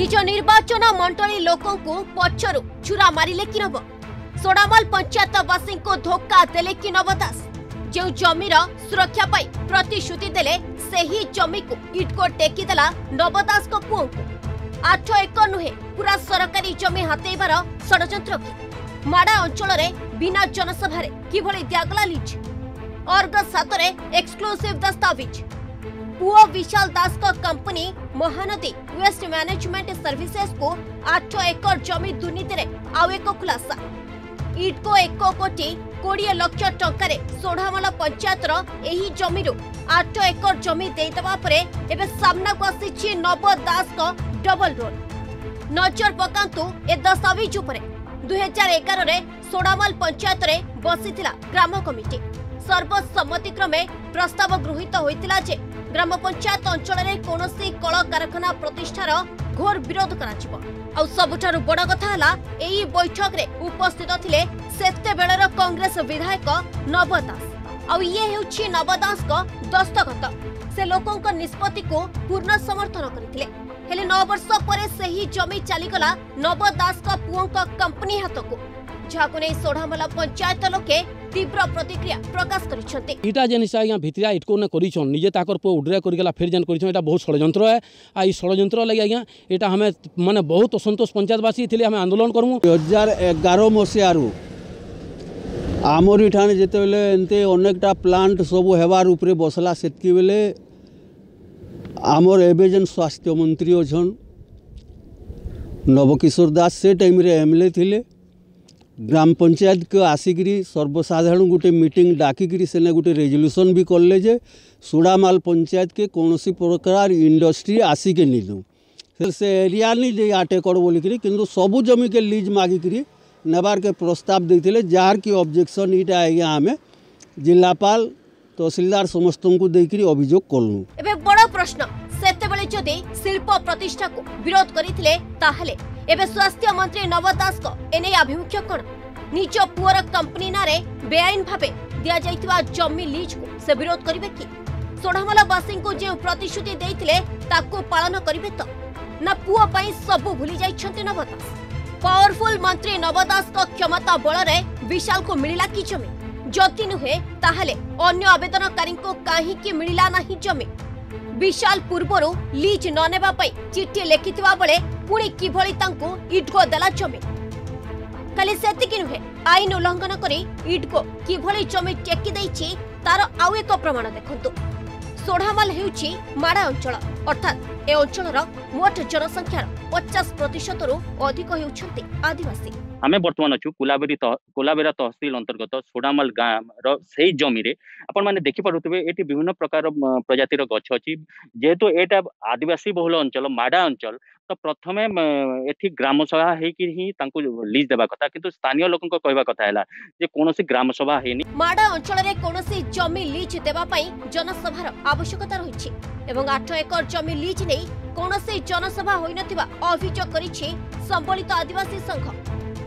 निज निर्वाचन मंडल लोक पक्षर छुरा मारे कि नव सोडामल पंचायतवासी को धोखा देले नव दास जो जमीर सुरक्षा पाई प्रतिश्रुति देमी को इटको टेकदेला नव दास पुओं को आठ एक नुहे पूरा सरकारी जमी हतेबार षड्र की माड़ा अंचल बिना जनसभा किभली त्यागला लिज अर्ग सतरे एक्सक्लूसीव दस्ताविज પીઓ વિશાલ દાસଙ୍କ કંપની મહાનદી વેસ્ટ મેનેજમેન્ટ સર્વિસેસକୁ 8 એકର ଜମି ଦୁର୍ନୀତିରେ ଆଉ ଏକ ଖୁଲାସା ଇଟ୍କୋ ଏକ କୋଟି କୋଡ଼ିଏ ଲକ୍ଷ ଟଙ୍କାରେ ସୋଢ଼ାମାଳ ପଞ୍ଚାୟତର ଏହି ଜମିରୁ ଆଠ ଏକର ଜମି ଦେଇଦେବା ପରେ ଏବେ ସାମ୍ନାକୁ ଆସିଛି ନବ ଦାସଙ୍କ ଡବଲ ରୋଲ୍ ନଜର ପକାନ୍ତୁ ଏ ଦସ୍ତାବିଜ ଉପରେ ଦୁଇହଜାର ଏଗାରରେ ସୋଡ଼ାମାଲ ପଞ୍ଚାୟତରେ ବସିଥିଲା ଗ୍ରାମ କମିଟି ସର୍ବସମ୍ମତିକ୍ରମେ ପ୍ରସ୍ତାବ ଗୃହୀତ ହୋଇଥିଲା ଯେ ଗ୍ରାମ ପଞ୍ଚାୟତ ଅଞ୍ଚଳରେ କୌଣସି କଳକାରଖାନା ପ୍ରତିଷ୍ଠାର ଘୋର ବିରୋଧ କରାଯିବ ଆଉ ସବୁଠାରୁ ବଡ କଥା ହେଲା ଏହି ବୈଠକରେ ଉପସ୍ଥିତ ଥିଲେ ସେତେବେଳର କଂଗ୍ରେସ ବିଧାୟକ ନବ ଦାସ ଆଉ ଇଏ ହେଉଛି ନବ ଦାସଙ୍କ ଦସ୍ତଖତ ସେ ଲୋକଙ୍କ ନିଷ୍ପତ୍ତିକୁ ପୂର୍ଣ୍ଣ ସମର୍ଥନ କରିଥିଲେ ହେଲେ ନଅ ବର୍ଷ ପରେ ସେହି ଜମି ଚାଲିଗଲା ନବ ଦାସଙ୍କ ପୁଅଙ୍କ କମ୍ପାନୀ ହାତକୁ जहाँ सोढ़ामला पंचायत लोके प्रतिक्रिया प्रकाश करा जिन भितिया इटको करजे पु उड्रिया कर फेर जान कर बहुत षड़ है आ षड़ लगे आज्ञा यहाँ हमें मानते बहुत असंतोष पंचायतवासी हमें आंदोलन करमु दुहजार एगार मसीहार आमरी ठाने जिते बे अनेकटा प्लांट सब हबार उपरे बसला से आमर एवं स्वास्थ्य मंत्री अच्छा नवकिशोर दास से टाइम एम थी ଗ୍ରାମ ପଞ୍ଚାୟତକୁ ଆସିକିରି ସର୍ବସାଧାରଣ ଗୋଟେ ମିଟିଂ ଡାକିକିରି ସେନେ ଗୋଟେ ରେଜଲ୍ୟୁସନ୍ ବି କଲେ ଯେ ସୁଡ଼ାମାଲ ପଞ୍ଚାୟତକେ କୌଣସି ପ୍ରକାର ଇଣ୍ଡଷ୍ଟ୍ରି ଆସିକି ନିଲୁ ସେ ଏରିଆ ନି ଯେ ଆଟେ କର ବୋଲିକିରି କିନ୍ତୁ ସବୁ ଜମିକେ ଲିଜ୍ ମାଗିକିରି ନେବାର୍କେ ପ୍ରସ୍ତାବ ଦେଇଥିଲେ ଯାହାରକି ଅବଜେକ୍ସନ୍ ଏଇଟା ଆଜ୍ଞା ଆମେ ଜିଲ୍ଲାପାଳ ତହସିଲଦାର ସମସ୍ତଙ୍କୁ ଦେଇକିରି ଅଭିଯୋଗ କଲୁ ଏବେ ବଡ଼ ପ୍ରଶ୍ନ ସେତେବେଳେ ଯଦି ଶିଳ୍ପ ପ୍ରତିଷ୍ଠାକୁ ବିରୋଧ କରିଥିଲେ ତାହେଲେ ଏବେ ସ୍ୱାସ୍ଥ୍ୟ ମନ୍ତ୍ରୀ ନବ ଦାସଙ୍କ ଏନେଇ ଆଭିମୁଖ୍ୟ କ'ଣ ନିଜ ପୁଅର କମ୍ପାନୀ ନାଁରେ ବେଆଇନ ଭାବେ ଦିଆଯାଇଥିବା ଜମି ଲିଜ୍କୁ ସେ ବିରୋଧ କରିବେ କି ଷୋଢ଼ମଲାବାସୀଙ୍କୁ ଯେଉଁ ପ୍ରତିଶ୍ରୁତି ଦେଇଥିଲେ ତାକୁ ପାଳନ କରିବେ ତ ନା ପୁଅ ପାଇଁ ସବୁ ଭୁଲି ଯାଇଛନ୍ତି ନବ ଦାସ ପାୱାରଫୁଲ ମନ୍ତ୍ରୀ ନବ ଦାସଙ୍କ କ୍ଷମତା ବଳରେ ବିଶାଲକୁ ମିଳିଲା କି ଜମି ଯଦି ନୁହେଁ ତାହେଲେ ଅନ୍ୟ ଆବେଦନକାରୀଙ୍କୁ କାହିଁକି ମିଳିଲା ନାହିଁ ଜମି বিশাল পূর্বর লিজ ননেবা চিঠি লেখিবা বেড়ে পুঁ কিভাবে তাঁকু ইডগো দেলা জমি খালি সেতিকি নুহে আইন উল্লঙ্ঘন করে ইডগো কিভাবে জমি টেকি দিয়েছে তার আউ এক প্রমাণ দেখুন সোঢামাল ହେଉଛି ମାଡ଼ା ଅଞ୍ଚଳ ଅର୍ଥାତ୍ ଏ ଅଞ୍ଚଳର ମୋଟ ଜନସଂଖ୍ୟାର ପଚାଶ ପ୍ରତିଶତରୁ ଅଧିକ ହେଉଛନ୍ତି ଆଦିବାସୀ ଆମେ ବର୍ତ୍ତମାନ ଅଛୁ କୋଲାବେରୀ କୋଲାବେରା ତହସିଲ ଅନ୍ତର୍ଗତ ସୋଡ଼ାମାଲ ଗାଁର ସେଇ ଜମିରେ ଆପଣମାନେ ଦେଖିପାରୁଥିବେ ଏଠି ବିଭିନ୍ନ ପ୍ରକାର ପ୍ରଜାତିର ଗଛ ଅଛି ଯେହେତୁ ଏଇଟା ଆଦିବାସୀ ବହୁଳ ଅଞ୍ଚଳ ମାଡ଼ା ଅଞ୍ଚଳ ତ ପ୍ରଥମେ ଏଠି ଗ୍ରାମସଭା ହେଇକି ହିଁ ତାଙ୍କୁ ଲିଜ୍ ଦେବା କଥା କିନ୍ତୁ ସ୍ଥାନୀୟ ଲୋକଙ୍କ କହିବା କଥା ହେଲା ଯେ କୌଣସି ଗ୍ରାମସଭା ହେଇନି ମାଡ଼ା ଅଞ୍ଚଳରେ କୌଣସି ଜମି ଲିଜ୍ ଦେବା ପାଇଁ ଜନସଭାର ଆବଶ୍ୟକତା ରହିଛି ଏବଂ ଆଠ ଏକର ଜମି ଲିଜ୍ ନେଇ କୌଣସି ଜନସଭା ହୋଇନଥିବା ଅଭିଯୋଗ କରିଛି ସମ୍ବଳିତ ଆଦିବାସୀ ସଂଘ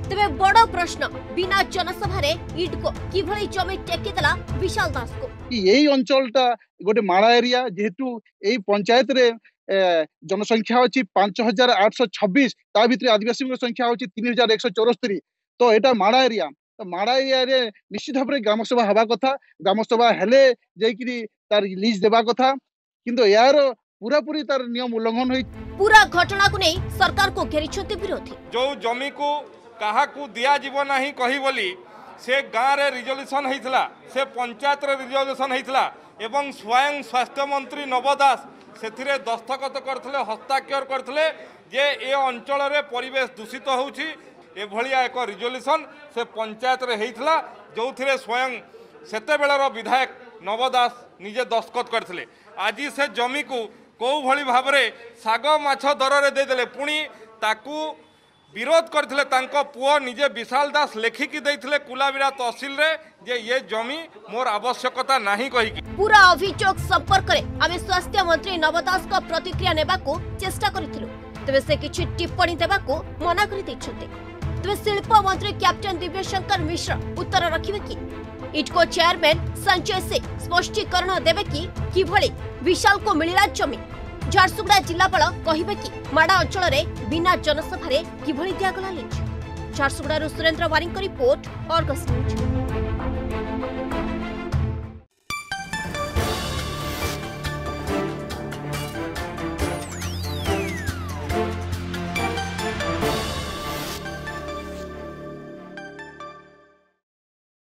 ତେବେ ବଡ଼ ପ୍ରଶ୍ନ ବିନା ଜନସଭାରେ ଇଡ୍କୋ କିଭଳି ଜମି ଟେକିଦେଲା ବିଶାଳ ଦାସଙ୍କୁ এই ଅଞ୍ଚଳଟା ଗୋଟେ মাড়া ଏରିଆ ଯେହେତୁ এই ପଞ୍ଚାୟତରେ ଜନସଂଖ୍ୟା ହେଉଛି ପାଞ୍ଚ ହଜାର ଆଠଶହ ଛବିଶ ତା ଭିତରେ ଆଦିବାସୀଙ୍କ ସଂଖ୍ୟା ହେଉଛି ତିନି ହଜାର ଏକଶହ ଚଉରାସ୍ତରୀ ତ ଏଇଟା ମାଡ଼ା ଏରିଆ ତ ମାଡ଼ା ଏରିଆରେ ନିଶ୍ଚିତ ଭାବରେ ଗ୍ରାମସଭା ହେବା କଥା ଗ୍ରାମସଭା ହେଲେ ଯାଇକିରି ତାର ରିଲିଜ ଦେବା କଥା କିନ୍ତୁ ଏହାର ପୁରାପୁରି ତାର ନିୟମ ଉଲ୍ଲଂଘନ ହୋଇଛି ପୁରା ଘଟଣାକୁ ନେଇ ସରକାରକୁ ଘେରିଛନ୍ତି ବିରୋଧୀ ଯୋଉ ଜମିକୁ କାହାକୁ ଦିଆଯିବ ନାହିଁ କହି ବୋଲି ସେ ଗାଁରେ ରିଜଲ୍ୟୁସନ ହେଇଥିଲା ସେ ପଞ୍ଚାୟତର ରିଜଲ୍ୟୁସନ ହେଇଥିଲା এবং স্বয়ং স্বাস্থ্যমন্ত্রী নব দাস ସେଥିରେ ଦସ୍ତଖତ କରିଥିଲେ ହସ୍ତାକ୍ଷର କରିଥିଲେ ଯେ ଏ ଅଞ୍ଚଳରେ ପରିବେଶ ଦୂଷିତ ହେଉଛି ଏଭଳିଆ ଏକ ରିଜଲ୍ୟୁସନ୍ ସେ ପଞ୍ଚାୟତରେ ହେଇଥିଲା ଯେଉଁଥିରେ ସ୍ୱୟଂ ସେତେବେଳର ବିଧାୟକ ନବ ଦାସ ନିଜେ ଦସ୍ତଖତ କରିଥିଲେ ଆଜି ସେ ଜମିକୁ କେଉଁଭଳି ଭାବରେ ଶାଗ ମାଛ ଦରରେ ଦେଇଦେଲେ ପୁଣି ତାକୁ विरोध करते पुओ निजे विशाल दास लेखिकी कुलाविरा तहसिल ये जमी मोर आवश्यकता नहीं कही पूरा अभोग संपर्क आम स्वास्थ्य मंत्री नव दास प्रतिक्रिया ने चेस्टा कर टिप्पणी देवा मना कर तेज शिल्प मंत्री कैप्टेन दिव्य शंकर मिश्र उत्तर रखे कि इटको चेयरमैन संचय सिंह स्पष्टीकरण देवे कि विशाल को मिलला जमी ଝାରସୁଗୁଡ଼ା ଜିଲ୍ଲାପାଳ କହିବେ କି ମାଡ଼ା ଅଞ୍ଚଳରେ ବିନା ଜନସଭାରେ କିଭଳି ଦିଆଗଲା ଲିଞ୍ଚ ଝାରସୁଗୁଡ଼ାରୁ ସୁରେନ୍ଦ୍ର ୱାରିଙ୍କ ରିପୋର୍ଟ ଅର୍ଗସ୍ ନ୍ୟୁଜ୍